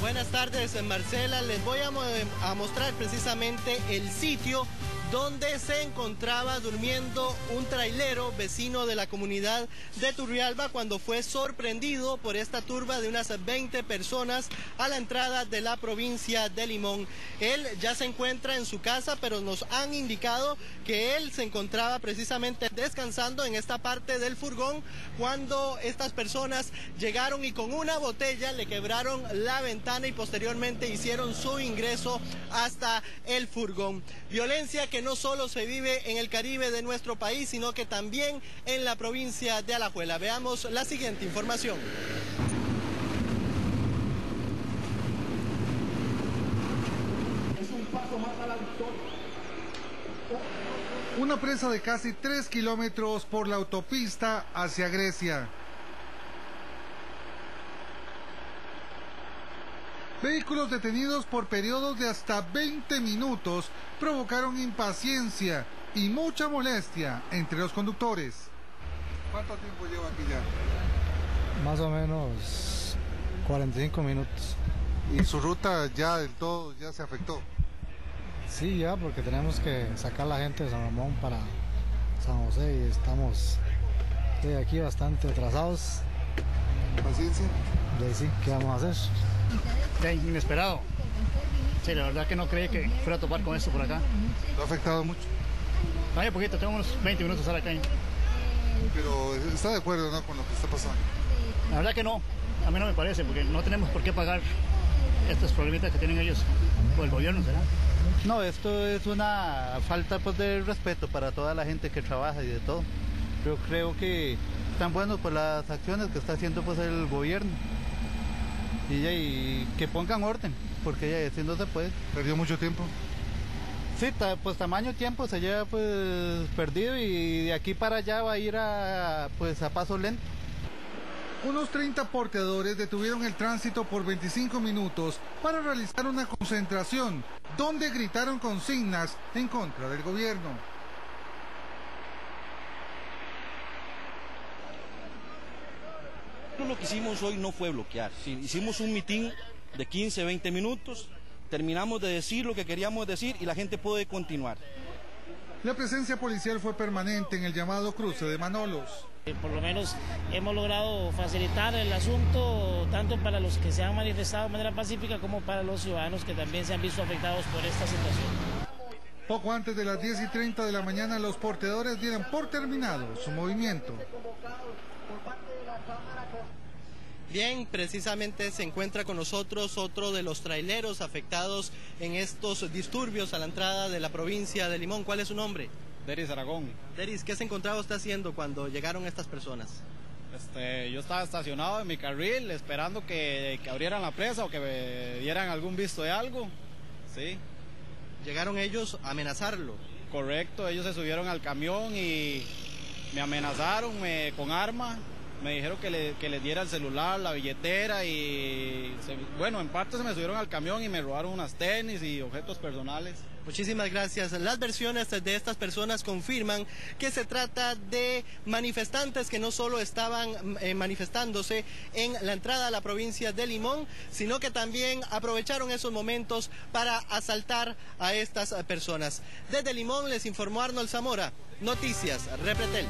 Buenas tardes, Marcela. Les voy a, a, mostrar precisamente el sitio donde se encontraba durmiendo un trailero vecino de la comunidad de Turrialba cuando fue sorprendido por esta turba de unas 20 personas a la entrada de la provincia de Limón. Él ya se encuentra en su casa, pero nos han indicado que él se encontraba precisamente descansando en esta parte del furgón cuando estas personas llegaron y con una botella le quebraron la ventana y posteriormente hicieron su ingreso hasta el furgón. Violencia que no solo se vive en el Caribe de nuestro país, sino que también en la provincia de Alajuela. Veamos la siguiente información. Una presa de casi 3 kilómetros por la autopista hacia Grecia. Vehículos detenidos por periodos de hasta 20 minutos provocaron impaciencia y mucha molestia entre los conductores. ¿Cuánto tiempo lleva aquí ya? Más o menos 45 minutos. ¿Y su ruta ya del todo ya se afectó? Sí, ya, porque tenemos que sacar la gente de San Ramón para San José y estamos de aquí bastante atrasados. ¿Paciencia? Sí, ¿qué vamos a hacer? inesperado. Sí, la verdad que no creí que fuera a topar con esto por acá. ¿Lo ha afectado mucho? Vaya poquito, tengo unos 20 minutos estar acá. Pero está de acuerdo ¿no? con lo que está pasando. La verdad que no, a mí no me parece, porque no tenemos por qué pagar estos problemitas que tienen ellos por el gobierno, ¿será? No, esto es una falta pues, de respeto para toda la gente que trabaja y de todo. Yo creo que están buenos por las acciones que está haciendo pues el gobierno y, que pongan orden, porque ya así no se puede. ¿Perdió mucho tiempo? Sí, pues tamaño tiempo se lleva pues perdido y de aquí para allá va a ir a, pues a paso lento. Unos 30 porteadores detuvieron el tránsito por 25 minutos para realizar una concentración donde gritaron consignas en contra del gobierno. Lo que hicimos hoy no fue bloquear, hicimos un mitin de 15, 20 minutos, terminamos de decir lo que queríamos decir y la gente puede continuar. La presencia policial fue permanente en el llamado cruce de Manolos. Eh, por lo menos hemos logrado facilitar el asunto tanto para los que se han manifestado de manera pacífica como para los ciudadanos que también se han visto afectados por esta situación. Poco antes de las 10 y 30 de la mañana los portadores dieron por terminado su movimiento. Bien, precisamente se encuentra con nosotros otro de los traileros afectados en estos disturbios a la entrada de la provincia de Limón. ¿Cuál es su nombre? Deris Aragón. Deris, ¿qué se encontraba usted haciendo cuando llegaron estas personas? Este, yo estaba estacionado en mi carril esperando que, que abrieran la presa o que me dieran algún visto de algo. Sí. ¿Llegaron ellos a amenazarlo? Correcto, ellos se subieron al camión y me amenazaron con arma me dijeron que le, que diera el celular, la billetera y bueno, en parte se me subieron al camión y me robaron unas tenis y objetos personales. Muchísimas gracias. Las versiones de estas personas confirman que se trata de manifestantes que no solo estaban eh, manifestándose en la entrada a la provincia de Limón, sino que también aprovecharon esos momentos para asaltar a estas personas. Desde Limón les informó Arnold Zamora. Noticias, Repretel.